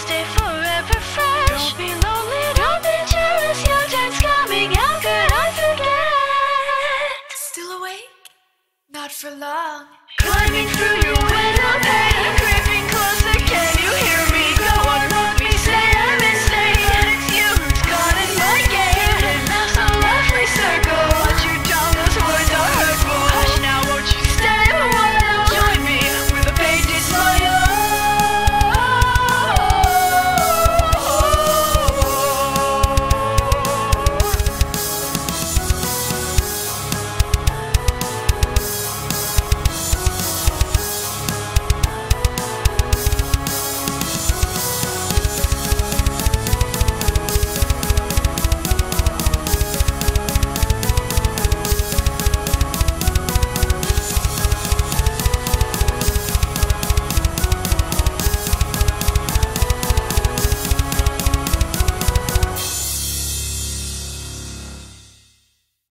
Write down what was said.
stay forever fresh. Don't be lonely, don't be jealous. Your time's coming. How could I forget? Still awake? Not for long. Climbing through your window pane.